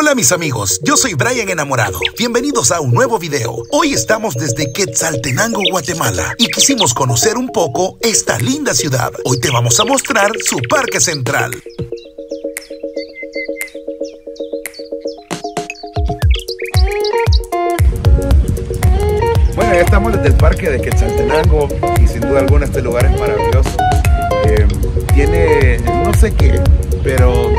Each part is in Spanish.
Hola mis amigos, yo soy Brian Enamorado. Bienvenidos a un nuevo video. Hoy estamos desde Quetzaltenango, Guatemala y quisimos conocer un poco esta linda ciudad. Hoy te vamos a mostrar su parque central. Bueno, ya estamos desde el parque de Quetzaltenango y sin duda alguna este lugar es maravilloso. Eh, tiene, no sé qué, pero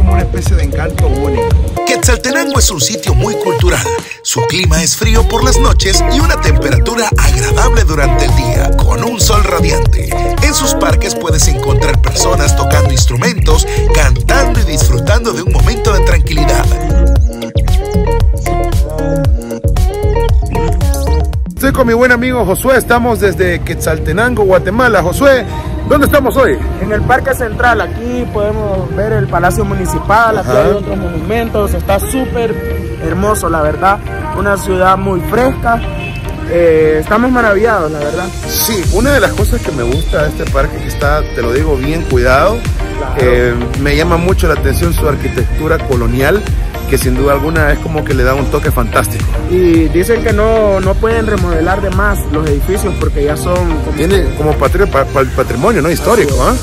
como una especie de encanto único. Quetzaltenango es un sitio muy cultural. Su clima es frío por las noches y una temperatura agradable durante el día, con un sol radiante. En sus parques puedes encontrar personas tocando instrumentos, cantando y disfrutando de un momento de tranquilidad. Estoy con mi buen amigo Josué, estamos desde Quetzaltenango, Guatemala. Josué, ¿dónde estamos hoy? En el Parque Central, aquí podemos ver el Palacio Municipal, aquí Ajá. hay otros monumentos, está súper hermoso, la verdad. Una ciudad muy fresca. Eh, estamos maravillados, la verdad. Sí, una de las cosas que me gusta de este parque es que está, te lo digo, bien cuidado. Claro. Eh, me llama mucho la atención su arquitectura colonial, que sin duda alguna es como que le da un toque fantástico. Y dicen que no, no pueden remodelar de más los edificios porque ya son como Tiene como patri- pa- pa- patrimonio, ¿no? Histórico, ¿ah?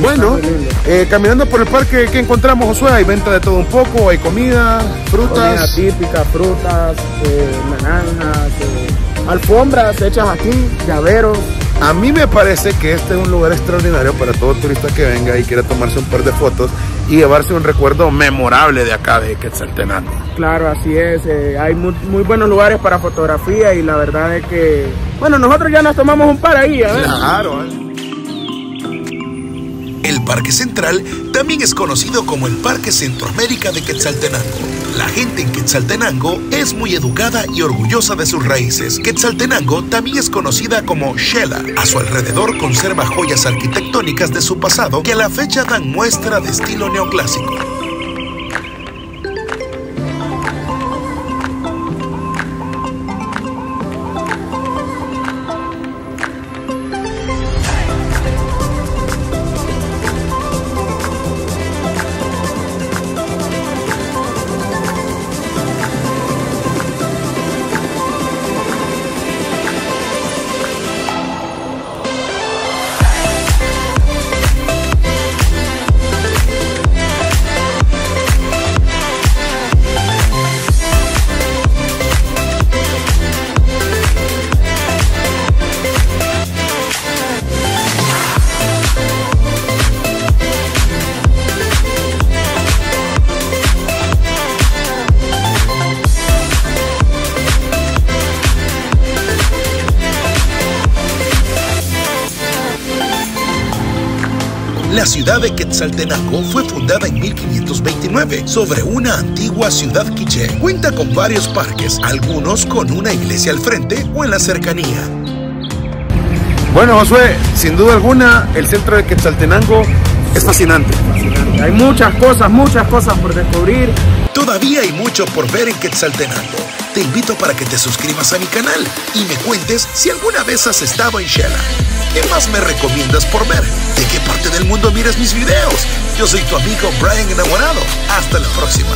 Bueno, eh, caminando por el parque, ¿qué encontramos, Josué? Hay venta de todo un poco, hay comida, comida frutas. típica, frutas, eh, naranjas, eh, alfombras hechas aquí, llaveros. A mí me parece que este es un lugar extraordinario para todo turista que venga y quiera tomarse un par de fotos y llevarse un recuerdo memorable de acá de Quetzaltenango. Claro, así es. eh, hay muy, muy buenos lugares para fotografía y la verdad es que, bueno, nosotros ya nos tomamos un par ahí, a ver. Claro, ¿eh? El Parque Central también es conocido como el Parque Centroamérica de Quetzaltenango. La gente en Quetzaltenango es muy educada y orgullosa de sus raíces. Quetzaltenango también es conocida como Shela. A su alrededor conserva joyas arquitectónicas de su pasado que a la fecha dan muestra de estilo neoclásico. La ciudad de Quetzaltenango fue fundada en 1529 sobre una antigua ciudad quiché. Cuenta con varios parques, algunos con una iglesia al frente o en la cercanía. Bueno, Josué, sin duda alguna, el centro de Quetzaltenango es fascinante. Hay muchas cosas, muchas cosas por descubrir. Todavía hay mucho por ver en Quetzaltenango. Te invito para que te suscribas a mi canal y me cuentes si alguna vez has estado en Shela. ¿Qué más me recomiendas por ver? ¿De qué parte del mundo miras mis videos? Yo soy tu amigo Brian Enamorado. Hasta la próxima.